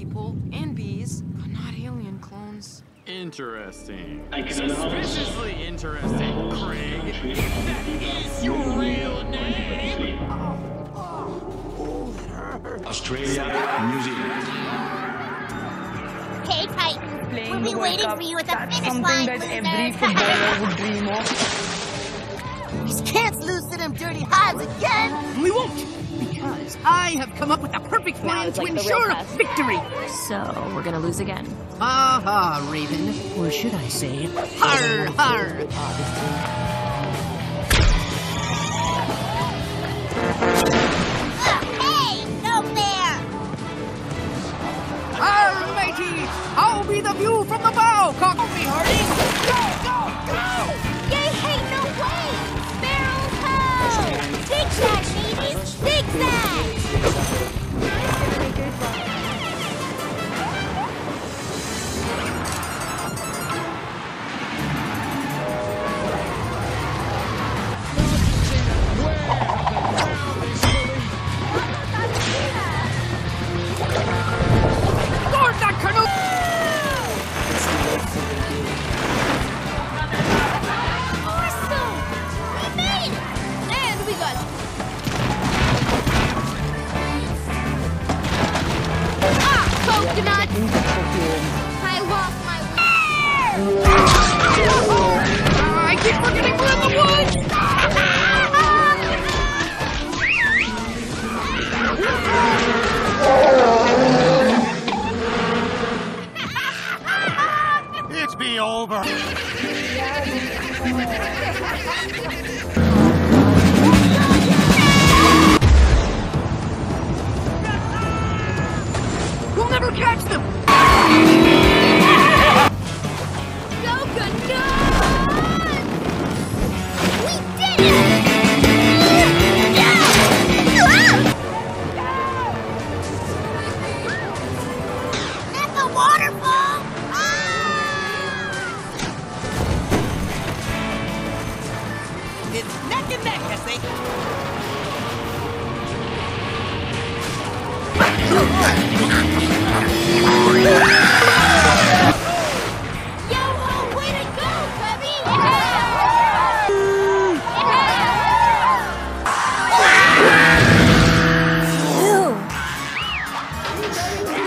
people and bees, but not alien clones. Interesting. I can announce Suspiciously interesting, Craig. That is your real name. Australia, New Zealand. Hey, Titans. Playing We'll be waiting Cup, for you at the that's finish something line, that every losers. footballer would dream of. Them dirty hives again. We won't, because I have come up with the perfect plan to like ensure real test. victory. So, we're gonna lose again. Ha ha, Raven. Or should I say, har har. Ah, hey, no fair. Har matey! I'll be the view from the bow, cock We'll never catch them! coconut. It's neck and neck, I think. Yo ho, way to go, Yeah!